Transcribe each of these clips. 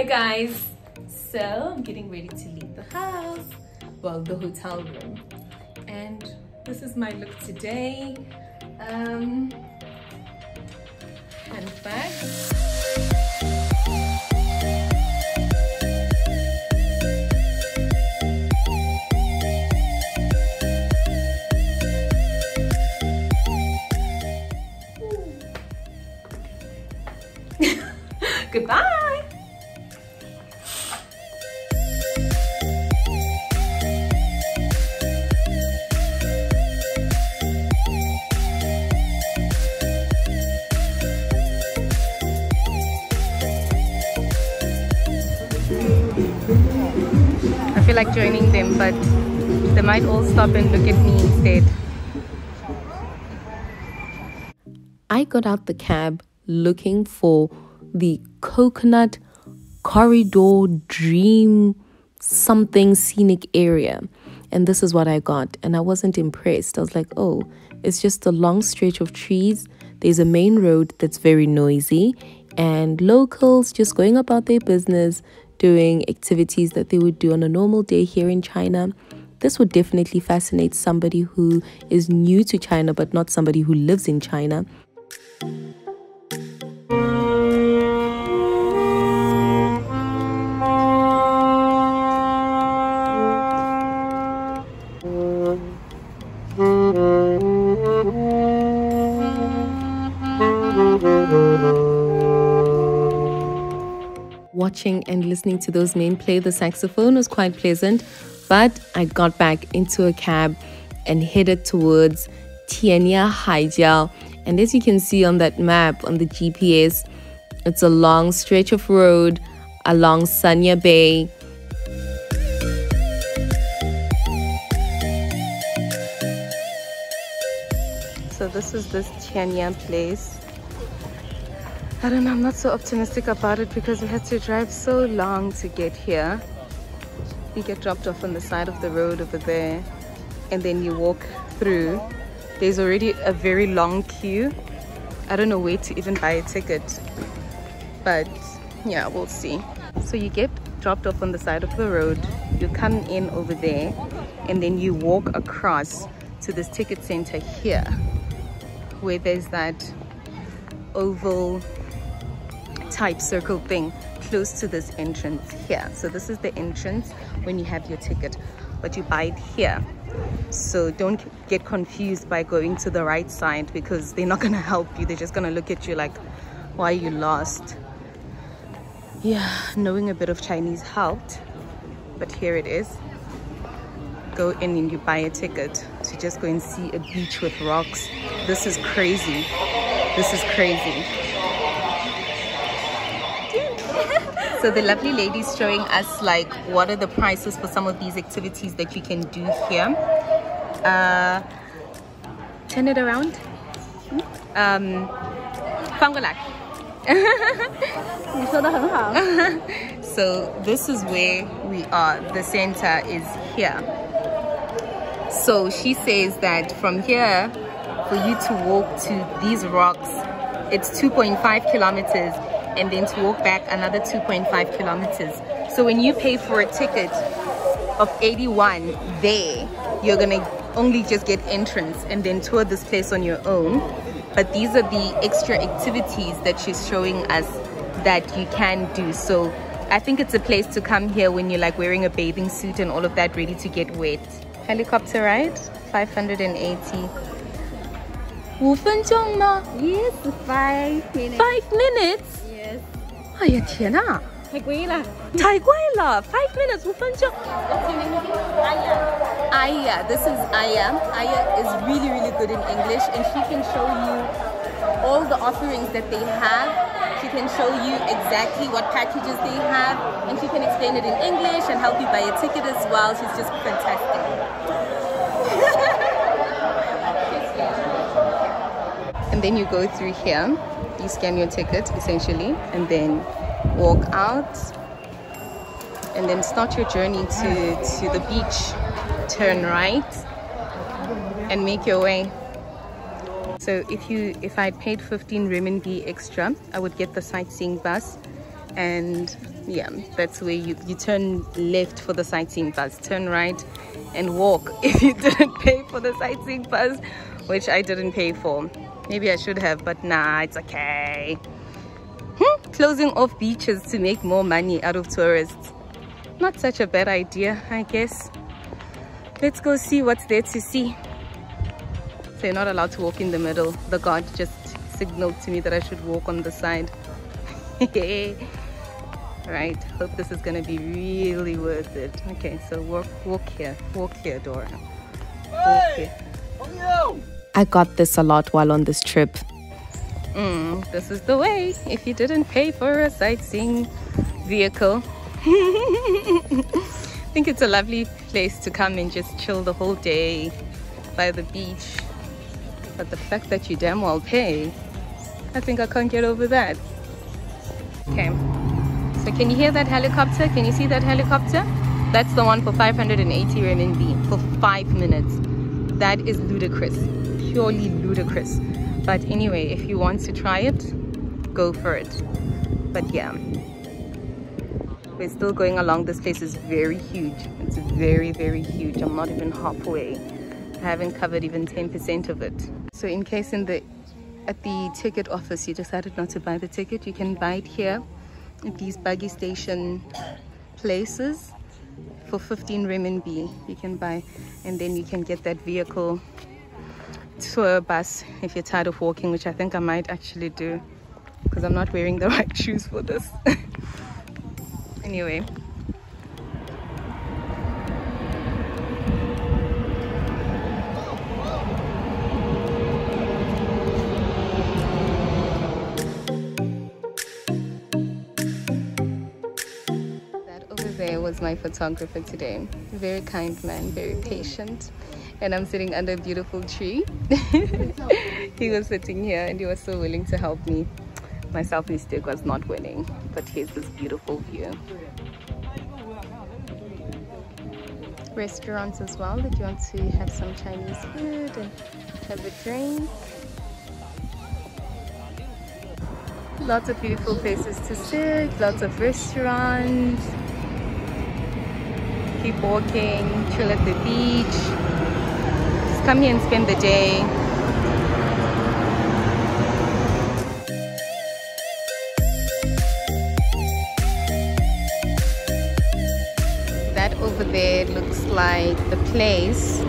Hi guys. So I'm getting ready to leave the house, well the hotel room, and this is my look today. Um, handbag. Goodbye. Like joining them, but they might all stop and look at me instead. I got out the cab looking for the coconut corridor dream something scenic area. And this is what I got. And I wasn't impressed. I was like, oh, it's just a long stretch of trees. There's a main road that's very noisy, and locals just going about their business, doing activities that they would do on a normal day here in China. This would definitely fascinate somebody who is new to China, but not somebody who lives in China. Watching and listening to those men play the saxophone was quite pleasant, but I got back into a cab and headed towards Tianya Haijiao. And as you can see on that map on the GPS, it's a long stretch of road along Sanya Bay. So this is this Tianya place. I don't know, I'm not so optimistic about it because we had to drive so long to get here. You get dropped off on the side of the road over there and then you walk through. There's already a very long queue. I don't know where to even buy a ticket. But yeah, we'll see. So you get dropped off on the side of the road. You come in over there and then you walk across to this ticket center here where there's that oval type circle thing close to this entrance here. So this is the entrance when you have your ticket but you buy it here. So don't get confused by going to the right side because they're not going to help you. They're just going to look at you like why you lost? Yeah knowing a bit of chinese helped but here it is. Go in and you buy a ticket to just go and see a beach with rocks. This is crazy. This is crazy so the lovely lady is showing us like what are the prices for some of these activities that you can do here. Uh turn it around. Um so this is where we are. The center is here. So she says that from here for you to walk to these rocks it's 2.5 kilometers and then to walk back another 2.5 kilometers. So when you pay for a ticket of 81 there, you're gonna only just get entrance and then tour this place on your own. But these are the extra activities that she's showing us that you can do. So I think it's a place to come here when you're like wearing a bathing suit and all of that ready to get wet. Helicopter ride, 580. Yes, five minutes. Five minutes? Yes. 哎呀天哪，太贵了。太贵了！Five minutes 五分钟。 Aya, this is Aya. Aya is really, really good in English and she can show you all the offerings that they have. She can show you exactly what packages they have and she can explain it in English and help you buy a ticket as well. She's just fantastic. And then you go through here, you scan your ticket essentially, and then walk out. And then start your journey to, to the beach. Turn right and make your way. So if you if I paid 15 renminbi extra, I would get the sightseeing bus. And yeah that's where you, you turn left for the sightseeing bus. Turn right and walk if you didn't pay for the sightseeing bus which I didn't pay for maybe I should have but nah it's okay. Hmm? closing off beaches to make more money out of tourists. Not such a bad idea I guess. Let's go see what's there to see. So you're not allowed to walk in the middle. The guard just signaled to me that I should walk on the side. Right hope this is gonna be really worth it. Okay so walk walk here. Walk here dora. Walk here i got this a lot while on this trip. Mm, this is the way. If you didn't pay for a sightseeing vehicle. I think it's a lovely place to come and just chill the whole day by the beach. But the fact that you damn well pay I think I can't get over that. Okay. So can you hear that helicopter? Can you see that helicopter? That's the one for 580 RMB for five minutes. That is ludicrous, purely ludicrous. But anyway, if you want to try it, go for it. But yeah, we're still going along. This place is very huge. It's very, very huge. I'm not even halfway. I haven't covered even 10% of it. So in case in the at the ticket office you decided not to buy the ticket, you can buy it here these buggy station places for 15 renminbi you can buy and then you can get that vehicle tour bus if you're tired of walking which i think i might actually do because i'm not wearing the right shoes for this. Anyway my photographer today. Very kind man, very patient. And I'm sitting under a beautiful tree. he was sitting here and he was so willing to help me. My selfie stick was not winning, but here's this beautiful view. Restaurants as well if you want to have some Chinese food and have a drink. Lots of beautiful places to sit, lots of restaurants keep walking, chill at the beach. Just come here and spend the day. That over there looks like the place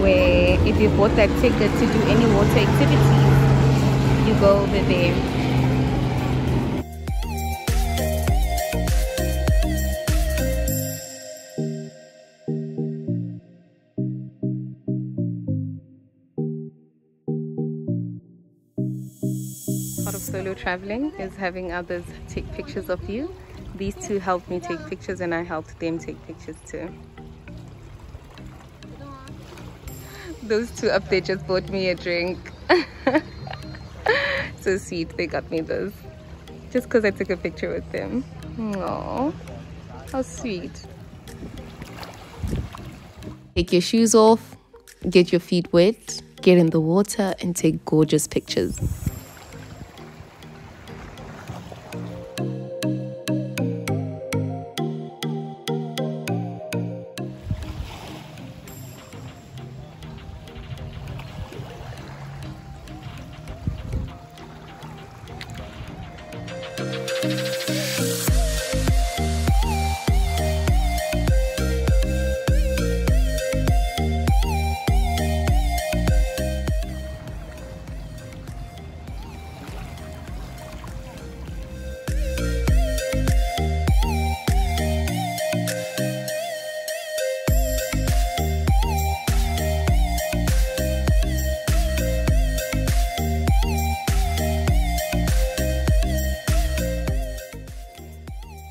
where if you bought that ticket to do any water activities, you go over there traveling is having others take pictures of you. These two helped me take pictures and I helped them take pictures too. Those two up there just bought me a drink. so sweet, they got me this. Just because I took a picture with them. Oh, how sweet. Take your shoes off, get your feet wet, get in the water and take gorgeous pictures.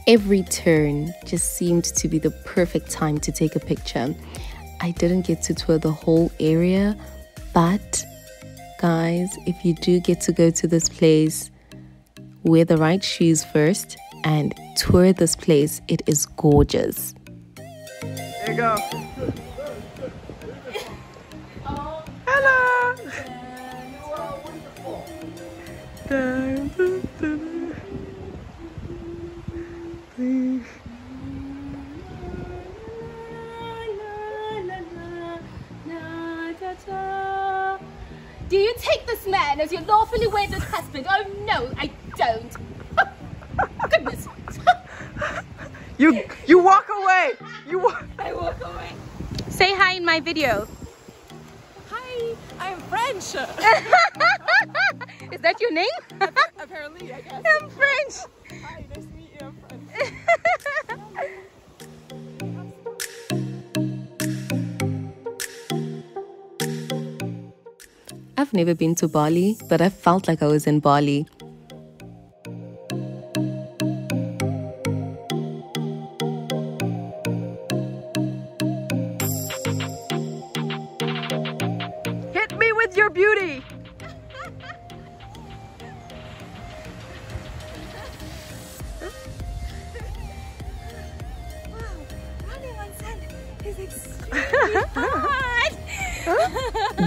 Every turn just seemed to be the perfect time to take a picture. I didn't get to tour the whole area, but guys, if you do get to go to this place, wear the right shoes first and tour this place. It is gorgeous. There you go. Hello. This man as your lawfully wedded husband? Oh no, I don't. Goodness. You you walk away. You walk. I walk away. Say hi in my video. Hi, I'm French. Is that your name? Apparently, I guess. I'm French. Hi, nice to meet you. I'm French. I've never been to Bali, but I felt like I was in Bali.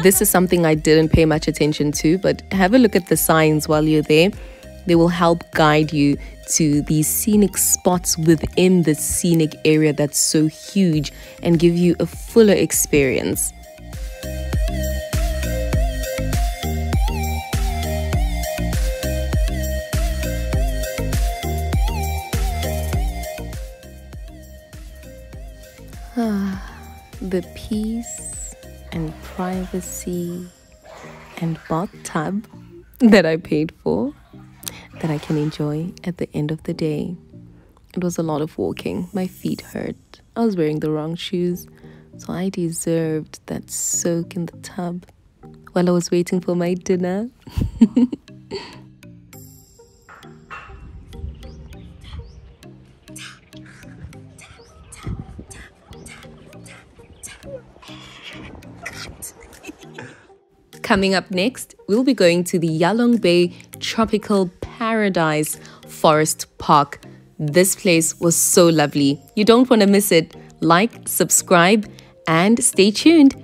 This is something I didn't pay much attention to, but have a look at the signs while you're there. They will help guide you to these scenic spots within the scenic area that's so huge and give you a fuller experience. the peace and privacy and bathtub that I paid for that I can enjoy at the end of the day. It was a lot of walking. My feet hurt. I was wearing the wrong shoes, so I deserved that soak in the tub while I was waiting for my dinner. Coming up next, we'll be going to the Yalong Bay Tropical Paradise Forest Park. This place was so lovely. You don't want to miss it. Like, subscribe, and stay tuned.